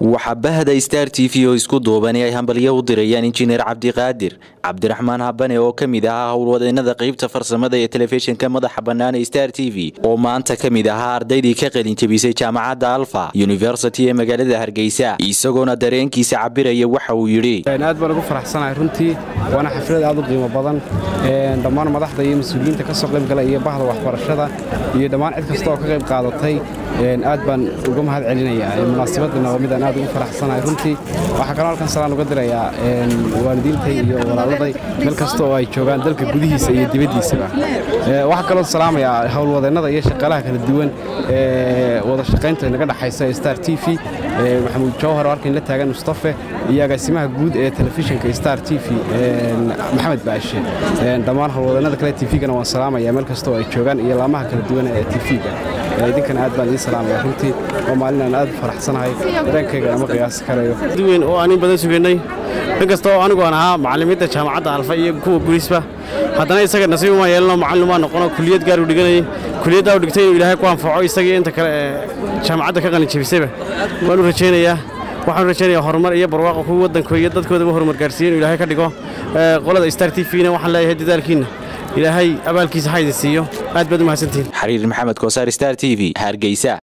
waxaa bahda star t v oo isku duuban ay hambalyo u dirayaan injineer cabdiqaadir cabdiraxmaan habane oo ka mid ahaa howlwadeenada qeybta farsamada ee telefishinka madaxa bannaan ee star t v oo maanta ka mid ahaa ardaydii ka qalinjabisay jaamacadda alfa university ee magaalada hargeysa isagoona dareenkiisa cabiraya waxa uu yidhi. Aad baan ugu faraxsanahay runtii waana xaflad aad u qiimo badan. Dhammaan madaxda iyo mas'uuliyiinta ka soo qaybgala iyo bahda waxbarashada iyo dhammaan cid kasta oo ka qayb qaadatay aad baan uga mahad celinayaa munaasabadana waa midaan aad ugu faraxsanahay runtii waxaa kaloo halkan salaan uga dirayaa waalidiintay iyo walaaladay meel kasta oo ay joogaan dalka gudihiisa iyo dibaddiisaba. Waxaa kaloo salaamayaa howlwadeennada iyo shaqaalaha kala duwan. Wada shaqaynta naga dhexaysa star t v. Maxamuud jawhar oo halkan la taagan mustafe iyo agaasimaha guud ee telefishinka star t v. Maxamed baashe. Dhammaan howlwadeennada kale tvgana waan salaamaya. Meel kasta oo ay joogaan iyo laamaha kala duwan ee tvga idinkana aad baan idiin salaamaya runtii oo maalinaan aad u faraxsanahay dareenkayga ama qiyaasi karayo. Weyn oo aanin badan sugaynay in kasta oo anigu aan ahaa macallimiinta jaamacadda alfa iyo kuwa gurisba haddana isaga nasiib uma yeelano macallin waa noqono kuliyad gaar u dhiganayay. Kuliyaddaa u dhigtay inuu ilaahay ku anfaco isagii inta kale ee jaamacadda ka qalin jabisayba. Waan u rajaynayaa waxaan rajaynayaa horumar iyo barwaaqo kuwa waddankooda iyo dadkoodaba horumar gaarsiiya inuu ilaahay ka dhigo qolada star t v-na waxaan leeyahay dadaalkiinna. Ilaahay abaalkiisa ha idin siiyo aad baad u mahadsantihiin. Xariir maxamed koosaar star t v hargeysa